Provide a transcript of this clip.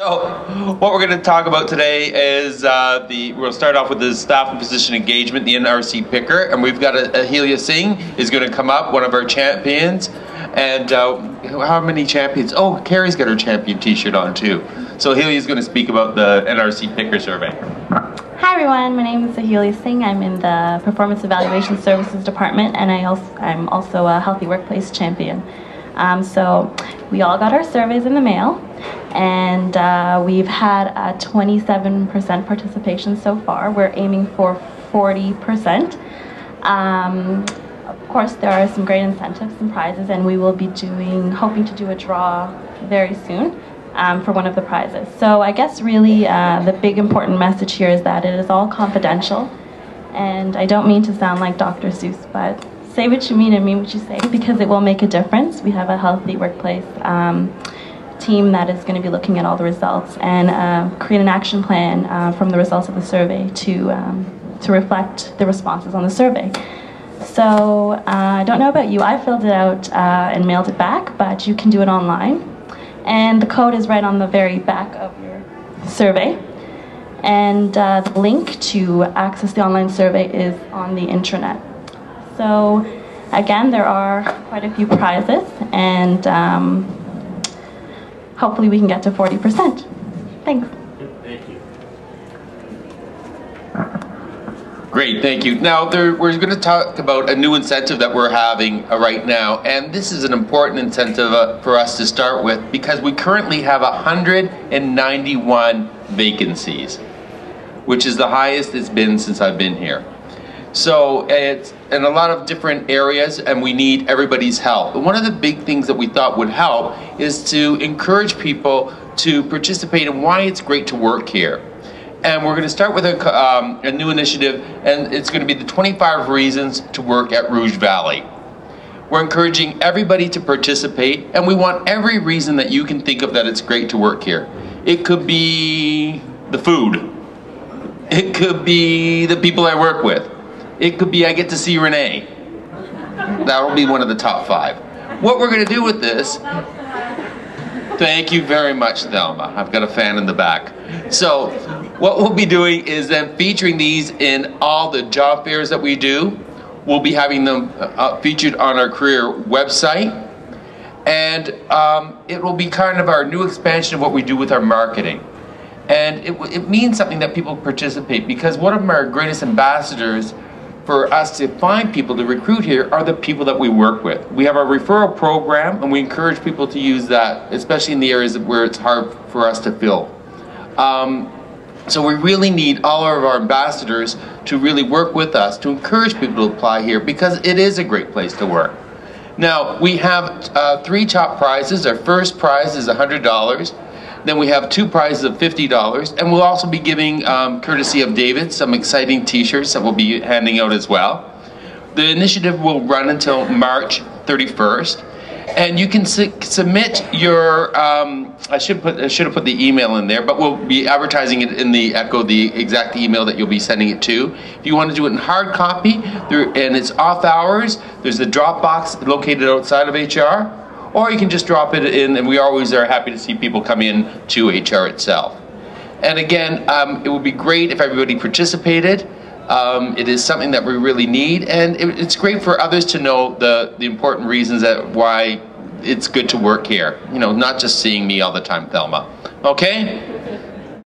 So, what we're going to talk about today is uh, the. We'll start off with the staff and physician engagement, the NRC picker, and we've got a, Ahelia Singh is going to come up, one of our champions, and uh, how many champions? Oh, Carrie's got her champion T-shirt on too. So Ahelia is going to speak about the NRC picker survey. Hi everyone, my name is Ahelia Singh. I'm in the Performance Evaluation Services Department, and I also, I'm also a Healthy Workplace Champion. Um, so we all got our surveys in the mail, and uh, we've had a 27% participation so far. We're aiming for 40%. Um, of course, there are some great incentives and prizes, and we will be doing, hoping to do a draw very soon. Um, for one of the prizes. So I guess really uh, the big important message here is that it is all confidential. And I don't mean to sound like Dr. Seuss, but say what you mean and mean what you say because it will make a difference. We have a healthy workplace um, team that is going to be looking at all the results and uh, create an action plan uh, from the results of the survey to, um, to reflect the responses on the survey. So uh, I don't know about you, I filled it out uh, and mailed it back, but you can do it online. And the code is right on the very back of your survey. And uh, the link to access the online survey is on the intranet. So again, there are quite a few prizes, and um, hopefully we can get to 40%. Thanks. Thank you. Great, thank you. Now, there, we're going to talk about a new incentive that we're having uh, right now, and this is an important incentive uh, for us to start with because we currently have 191 vacancies, which is the highest it's been since I've been here. So it's in a lot of different areas, and we need everybody's help. And one of the big things that we thought would help is to encourage people to participate in why it's great to work here. And we're going to start with a, um, a new initiative, and it's going to be the 25 reasons to work at Rouge Valley. We're encouraging everybody to participate, and we want every reason that you can think of that it's great to work here. It could be the food. It could be the people I work with. It could be I get to see Renee. That'll be one of the top five. What we're going to do with this Thank you very much, Thelma. I've got a fan in the back. So, what we'll be doing is then featuring these in all the job fairs that we do. We'll be having them uh, featured on our career website. And um, it will be kind of our new expansion of what we do with our marketing. And it, it means something that people participate because one of our greatest ambassadors for us to find people to recruit here are the people that we work with. We have our referral program, and we encourage people to use that, especially in the areas where it's hard for us to fill. Um, so we really need all of our ambassadors to really work with us to encourage people to apply here because it is a great place to work. Now, we have uh, three top prizes. Our first prize is $100. Then we have two prizes of $50, and we'll also be giving, um, courtesy of David, some exciting t-shirts that we'll be handing out as well. The initiative will run until March 31st, and you can su submit your, um, I should put, I should have put the email in there, but we'll be advertising it in the Echo, the exact email that you'll be sending it to. If you want to do it in hard copy, there, and it's off hours, there's a drop box located outside of HR, or you can just drop it in, and we always are happy to see people come in to HR itself. And again, um, it would be great if everybody participated. Um, it is something that we really need, and it, it's great for others to know the, the important reasons that why it's good to work here. You know, not just seeing me all the time, Thelma. Okay?